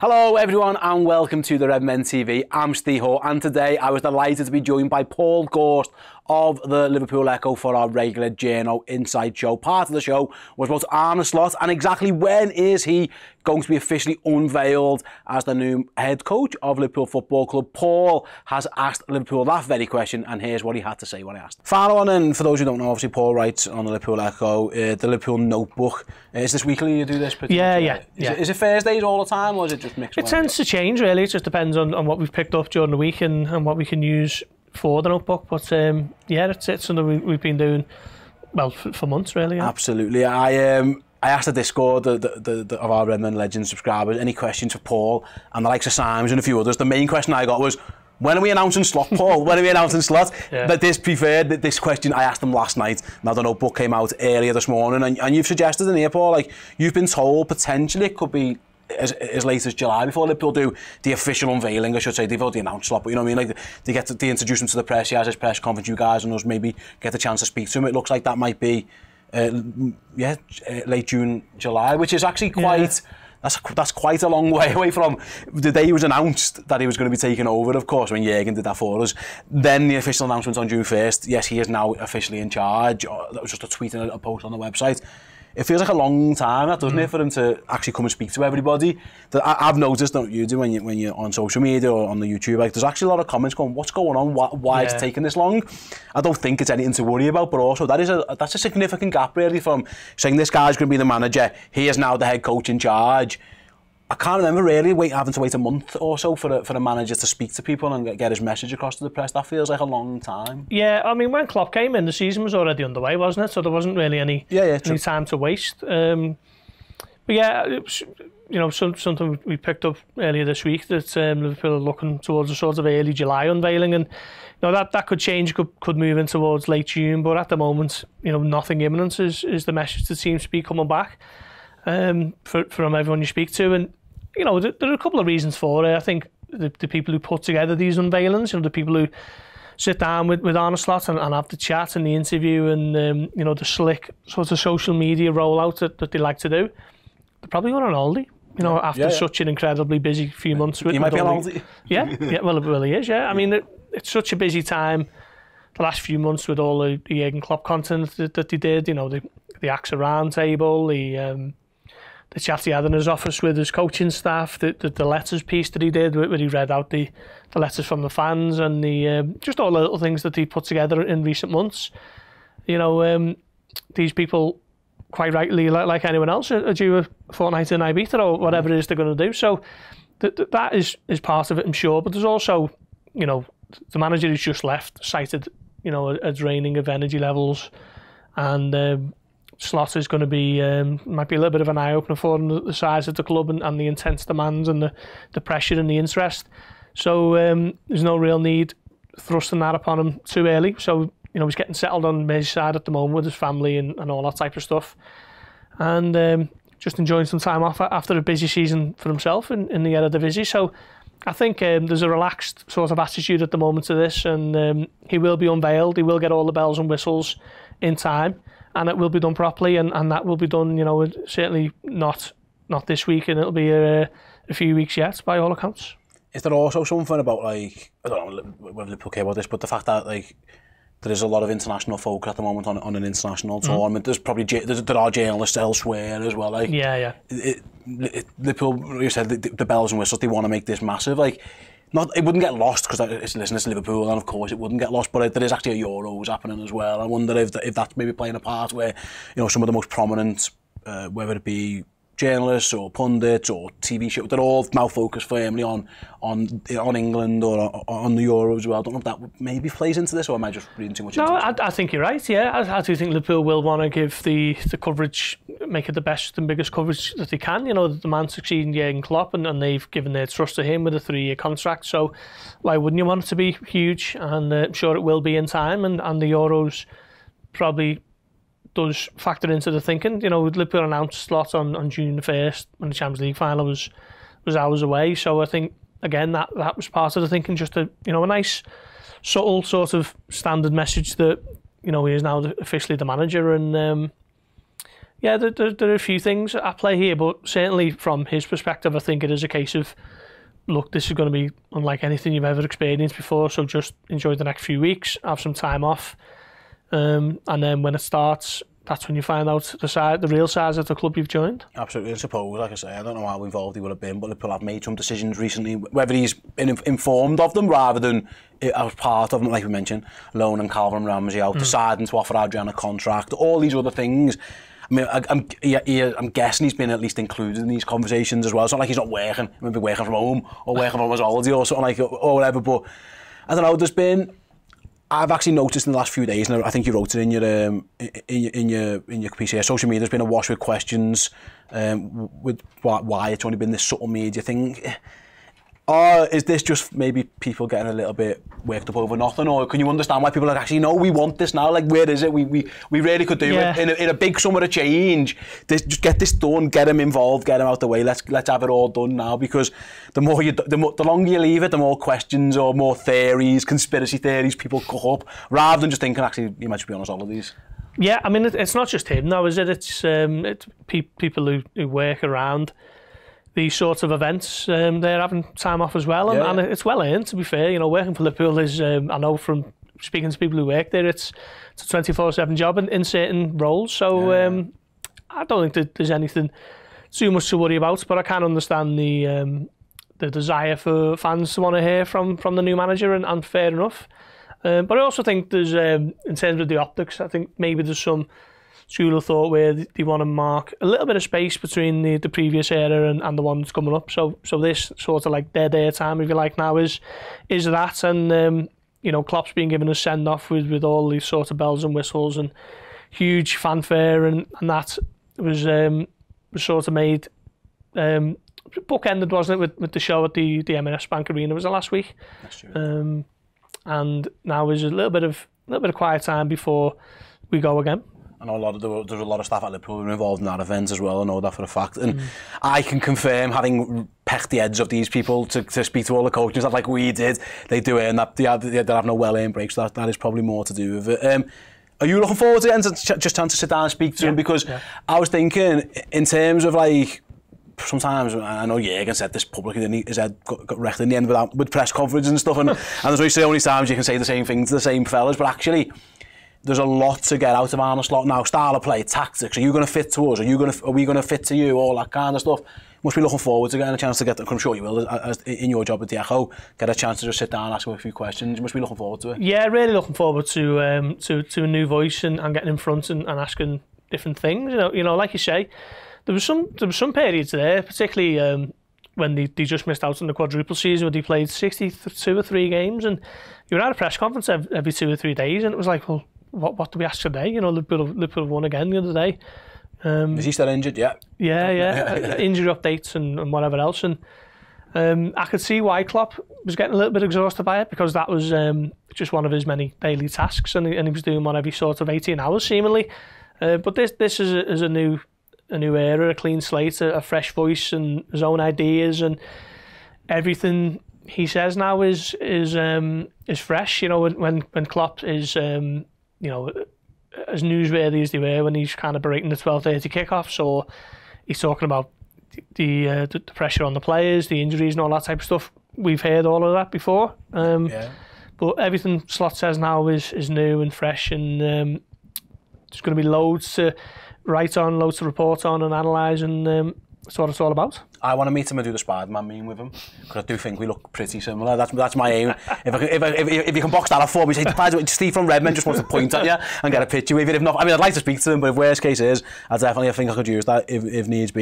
Hello everyone and welcome to the Redmen TV. I'm Ste and today I was delighted to be joined by Paul Gorst of the Liverpool Echo for our regular Journo Insight Show. Part of the show was about Arne Slot and exactly when is he going to be officially unveiled as the new head coach of Liverpool Football Club. Paul has asked Liverpool that very question and here's what he had to say when I asked. Final one and for those who don't know obviously Paul writes on the Liverpool Echo uh, the Liverpool Notebook. Uh, is this weekly you do this? Yeah, yeah. Is, yeah. It, is it Thursdays all the time or is it just mixed? It tends to change really. It just depends on, on what we've picked up during the week and, and what we can use for the notebook. But um, yeah, it's, it's something we, we've been doing well for, for months really. Yeah. Absolutely. I um I asked the Discord the, the, the, of our Redmen Legends subscribers any questions for Paul and the likes of Simons and a few others. The main question I got was, when are we announcing slot, Paul? when are we announcing slot? Yeah. But this preferred this question I asked them last night. Now the notebook came out earlier this morning, and, and you've suggested in here, Paul, like you've been told potentially it could be as, as late as July before Liverpool do the official unveiling, I should say. They've already announced a lot, but you know what I mean? Like, they get to, they introduce him to the press, he has his press conference, you guys and us maybe get the chance to speak to him. It looks like that might be, uh, yeah, uh, late June, July, which is actually quite... Yeah. That's, that's quite a long way away from the day he was announced that he was going to be taken over, of course, when Jürgen did that for us. Then the official announcement on June 1st, yes, he is now officially in charge. Oh, that was just a tweet and a post on the website. It feels like a long time, that doesn't mm. it, for him to actually come and speak to everybody. That I, I've noticed, don't you do, when, you, when you're on social media or on the YouTube, like there's actually a lot of comments going, what's going on, why, why yeah. it's taking this long? I don't think it's anything to worry about, but also that is a that's a significant gap really from saying this guy's going to be the manager, he is now the head coach in charge, I can't remember really wait, having to wait a month or so for a, for a manager to speak to people and get his message across to the press. That feels like a long time. Yeah, I mean, when Klopp came in, the season was already underway, wasn't it? So there wasn't really any, yeah, yeah, any time to waste. Um, but yeah, was, you know, some, something we picked up earlier this week that um, Liverpool are looking towards a sort of early July unveiling, and you know that that could change, could could move in towards late June. But at the moment, you know, nothing imminent is is the message that seems to be coming back um, for, from everyone you speak to, and you know, there, there are a couple of reasons for it. I think the, the people who put together these unveilings, you know, the people who sit down with, with Arne Slot and, and have the chat and the interview and, um, you know, the slick sort of social media rollout that, that they like to do, they're probably on an holiday. You know, after yeah, yeah. such an incredibly busy few months. With, he might with be on holiday. Yeah, yeah, well, it really is, yeah. I mean, it, it's such a busy time the last few months with all the, the Jurgen Klopp content that, that he did, you know, the, the AXA round table, the... Um, the chat he had in his office with his coaching staff, the, the, the letters piece that he did, where he read out the, the letters from the fans and the um, just all the little things that he put together in recent months. You know, um, these people, quite rightly, like, like anyone else, are, due a fortnight in Ibiza or whatever it is they're going to do. So th- th- that is, is part of it, I'm sure. But there's also, you know, the manager who's just left cited, you know, a, a draining of energy levels and um, is going to be um, might be a little bit of an eye opener for them, the size of the club and, and the intense demands and the, the pressure and the interest. So um, there's no real need thrusting that upon him too early. So you know he's getting settled on Merseyside at the moment with his family and, and all that type of stuff, and um, just enjoying some time off after a busy season for himself in, in the Eredivisie. So. I think um, there's a relaxed sort of attitude at the moment to this, and um, he will be unveiled. He will get all the bells and whistles in time and it will be done properly, and, and that will be done, you know, certainly not not this week, and it'll be a, a few weeks yet, by all accounts. Is there also something about, like, I don't know whether Liverpool care about this, but the fact that, like, there is a lot of international folk at the moment on, on an international mm. tournament. There's probably there's, there are journalists elsewhere as well. Like yeah, yeah. It, it, Liverpool, you said the, the bells and whistles. They want to make this massive. Like not it wouldn't get lost because it's listen to Liverpool and of course it wouldn't get lost but it, there is actually a Euros happening as well. I wonder if if that's maybe playing a part where you know some of the most prominent uh, whether it be journalists or pundits or TV shows, they're all now focused firmly on on on England or on the Euro as well. I don't know if that maybe plays into this or am I just reading too much no, I, I think you're right, yeah. I, I do think Liverpool will want to give the, the coverage, make it the best and biggest coverage that they can. You know, the man succeeding Jurgen Klopp and, and they've given their trust to him with a three-year contract. So why wouldn't you want it to be huge? And uh, I'm sure it will be in time and, and the Euros probably does factor into the thinking. You know, Liverpool announced slot on, on June the 1st when the Champions League final was was hours away. So I think, again, that, that was part of the thinking, just a, you know, a nice, subtle sort of standard message that, you know, he is now officially the manager and, um, yeah, there, there, there are a few things at play here, but certainly from his perspective, I think it is a case of look, this is going to be unlike anything you've ever experienced before. So just enjoy the next few weeks, have some time off, Um, and then when it starts, that's when you find out the size, the real size of the club you've joined. Absolutely, I suppose. Like I say, I don't know how involved he would have been, but Liverpool have made some decisions recently, whether he's been informed of them rather than as part of them, like we mentioned, loan and Calvin Ramsey out, mm. deciding to offer Adrian a contract, all these other things. I mean, I, I'm, yeah, yeah, I'm guessing he's been at least included in these conversations as well. It's not like he's not working, he might be working from home or working from his holiday or something like or whatever, but I don't know, there's been I've actually noticed in the last few days, and I think you wrote it in your um, in your in your in your piece here. Social media has been awash with questions um, with why, why it's only been this subtle media thing. Or is this just maybe people getting a little bit worked up over nothing? Or can you understand why people are like, actually, no, we want this now? Like, where is it? We, we, we really could do yeah. it in a, in a big summer of change. This, just get this done, get them involved, get them out the way. Let's let's have it all done now because the more you, the, more, the longer you leave it, the more questions or more theories, conspiracy theories people cook up, rather than just thinking, actually, you might just be on all of these. Yeah, I mean, it's not just him, though, is it? It's um, it's pe people who, who work around these sorts of events, um, they're having time off as well, and, yeah. and it's well earned. To be fair, you know, working for Liverpool is, um, I know from speaking to people who work there, it's it's a twenty four seven job in, in certain roles. So yeah. um, I don't think that there's anything too much to worry about. But I can understand the um, the desire for fans to want to hear from from the new manager, and, and fair enough. Um, but I also think there's, um, in terms of the optics, I think maybe there's some school of thought where they want to mark a little bit of space between the, the previous era and, and the one that's coming up. So so this sort of like dead air time, if you like, now is is that, and um, you know, Klopp's been given a send off with with all these sort of bells and whistles and huge fanfare, and and that was um, was sort of made. Um, bookended, wasn't it, with, with the show at the, the M&S Bank Arena, was it last week? That's true. Um, and now is a little bit of a little bit of quiet time before we go again. I know a lot of there, there's a lot of staff at Liverpool who involved in that event as well. I know that for a fact, and mm. I can confirm having pecked the heads of these people to, to speak to all the coaches that like we did. They do it, and that they have, they have no well-aimed breaks. That that is probably more to do with it. Um, are you looking forward to it and to just trying to sit down and speak to yeah, him? Because yeah. I was thinking in terms of like sometimes, I know Jürgen said this publicly, and his head got, got wrecked in the end with, with press conferences and stuff, and, and there's only so many times you can say the same thing to the same fellas, but actually, there's a lot to get out of Armour Slot now. Style of play, tactics. Are you going to fit to us? Are you going to? Are we going to fit to you? All that kind of stuff. Must be looking forward to getting a chance to get. I'm sure you will, as, as in your job at the Echo, get a chance to just sit down, and ask him a few questions. You must be looking forward to it. Yeah, really looking forward to um, to to a new voice and, and getting in front and, and asking different things. You know, you know, like you say, there was some there was some periods there, particularly um, when they, they just missed out on the quadruple season where they played 62 or three games and you were at a press conference every two or three days and it was like, well, what what do we ask today? You know, Liverpool, Liverpool won again the other day. Um, Is he still injured? Yeah. Yeah, yeah. Injury updates and, and whatever else. And um, I could see why Klopp was getting a little bit exhausted by it because that was um, just one of his many daily tasks, and he, and he was doing one every sort of 18 hours seemingly. Uh, but this this is a, is a new a new era, a clean slate, a, a fresh voice, and his own ideas, and everything he says now is is um, is fresh. You know, when when Klopp is um, you know, as newsworthy as they were when he's kind of breaking the 12.30 kickoffs So he's talking about the, uh, the pressure on the players, the injuries and all that type of stuff. We've heard all of that before. Um, yeah. But everything Slot says now is, is new and fresh and um, there's going to be loads to write on, loads to report on and analyse and um, that's what it's all about? I want to meet him and do the Spider-Man meme with him, because I do think we look pretty similar. That's, that's my aim. if, I, if, I, if, if you can box that up for me, say, Steve from Redmond just wants to point at you and get a picture with you. If not, I mean, I'd like to speak to him, but if worst case is, I definitely think I could use that if, if needs be.